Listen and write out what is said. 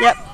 Yep.